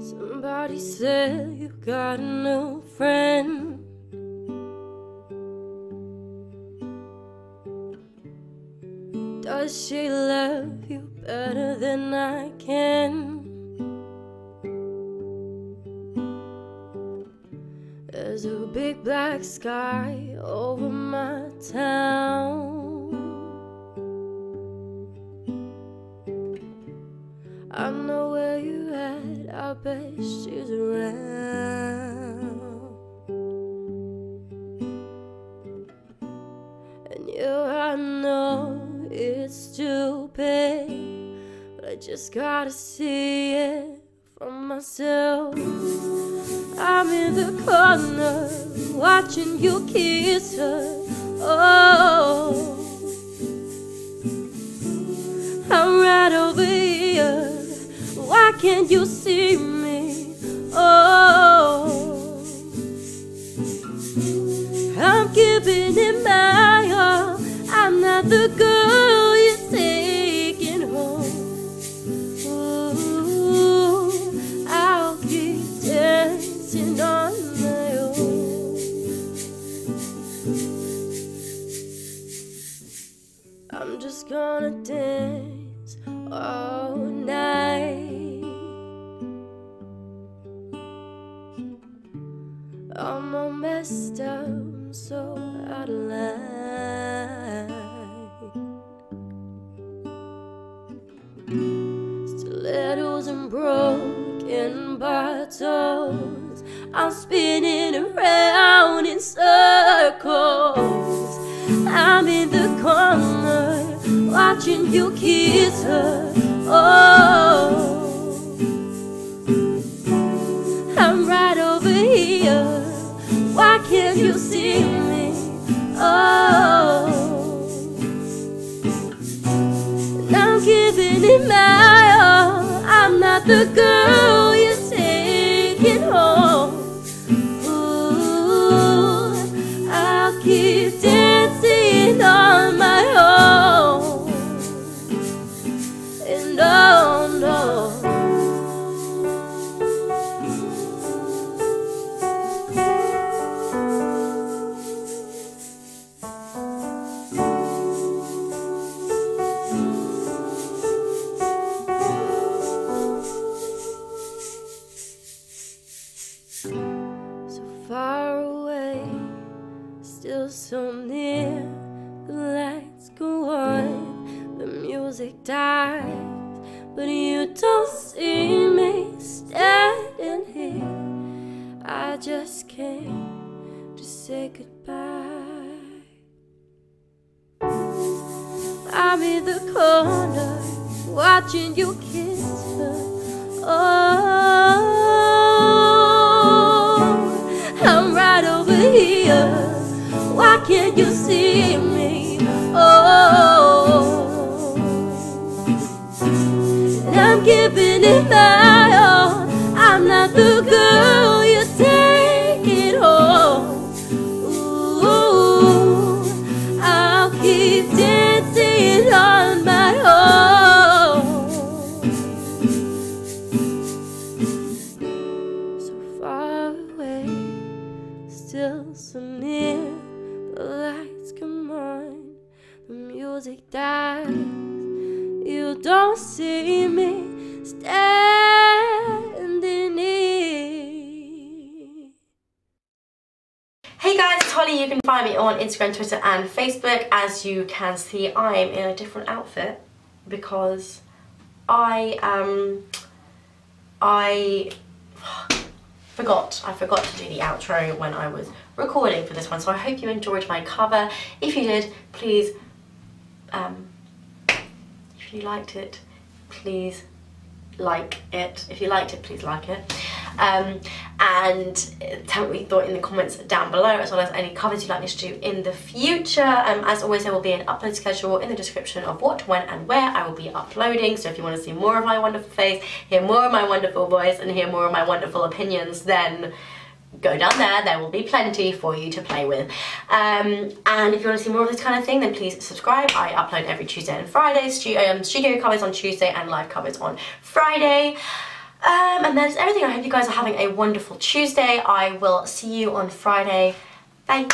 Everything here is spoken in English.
Somebody said you got a new friend. Does she love you better than I can? There's a big black sky over my town. I know where you at, I bet she's around. And yeah, I know it's stupid, but I just gotta see it for myself. I'm in the corner watching you kiss her. Oh, I'm right over here. Why can't you see me? Oh, I'm giving it my all. I'm not the girl I'm all messed up, I'm so out of line. Stilettos and broken bottles. I'm spinning around in circles. I'm in the corner watching you kiss her. Oh. The girl still so near. The lights go on, the music dies, but you don't see me standing here. I just came to say goodbye. I'm in the corner watching you kiss her. Oh, I'm right over here. Can't you see me? Oh, and I'm giving it my all. I'm not the girl you're taking home. Ooh, I'll keep dancing on my own. So far away, still so near. Dies. You don't see me standing here. Hey guys, it's Hollie. You can find me on Instagram, Twitter, and Facebook. As you can see, I am in a different outfit because I um I forgot. I forgot to do the outro when I was recording for this one. So I hope you enjoyed my cover. If you did, please um if you liked it, please like it. If you liked it, please like it. Um, and tell me what you thought in the comments down below, as well as any covers you'd like me to do in the future. Um, as always, there will be an upload schedule in the description of what, when, and where I will be uploading. So if you want to see more of my wonderful face, hear more of my wonderful voice, and hear more of my wonderful opinions, then go down there. There will be plenty for you to play with. Um, and if you want to see more of this kind of thing, then please subscribe. I upload every Tuesday and Friday. Stu um, studio covers on Tuesday and live covers on Friday. Um, and that's everything. I hope you guys are having a wonderful Tuesday. I will see you on Friday. Bye.